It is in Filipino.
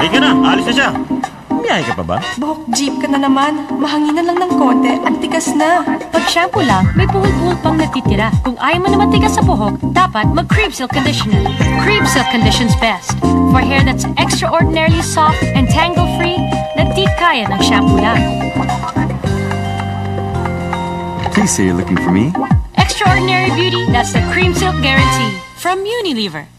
Halika na, alis na siya. Umiyahe ka pa ba? Buhok jeep ka na naman. Mahanginan lang ng konti at tigas na. Pag shampoo lang, may buhol-buhol pang natitira. Kung ayaw mo naman tigas sa buhok, dapat mag Cream Silk Conditioner. Cream Silk Conditions best. For hair that's extraordinarily soft and tangle-free na di kaya ng shampoo lang. Please say you're looking for me. Extraordinary beauty, that's the Cream Silk Guarantee. From Unilever.